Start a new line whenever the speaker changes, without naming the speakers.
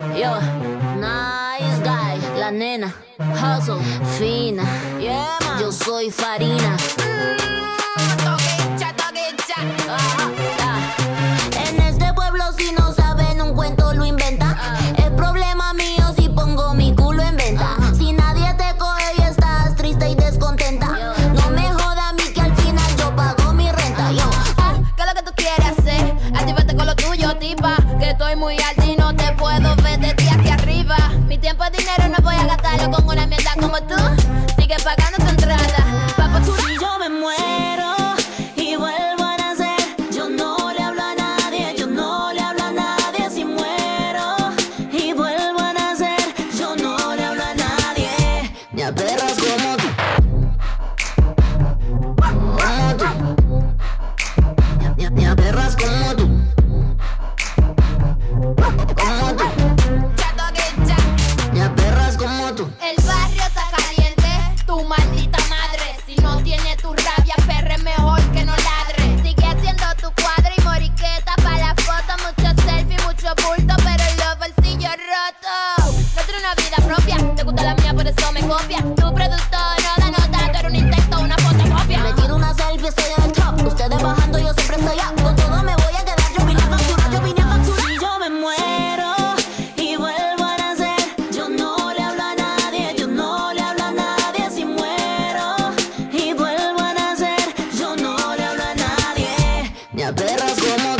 Yo, nice guy, la nena, hustle, fina. Yeah, man. Yo soy farina. Ajá, ah. En este pueblo si no saben un cuento lo inventa. Es problema mío si pongo mi culo en venta. Si nadie te coge y estás triste y descontenta. No me joda a mí que al final yo pago mi renta. Yo,
¿Qué es lo que tú quieres hacer? Actívate con lo tuyo, tipa. Que estoy muy alta pagando tu entrada.
Si yo me muero. y vuelvo a nacer Yo no le hablo a nadie, yo no le hablo a nadie Si muero y vuelvo a nacer Yo no le hablo a nadie Ni a
tu maldita madre. Si no tiene tu rabia, perre mejor que no ladre. Sigue haciendo tu cuadra y moriqueta para la foto. Mucho selfie, mucho bulto, pero los bolsillos rotos. No tiene una vida propia, te gusta la mía, por eso me copia.
Me aterras como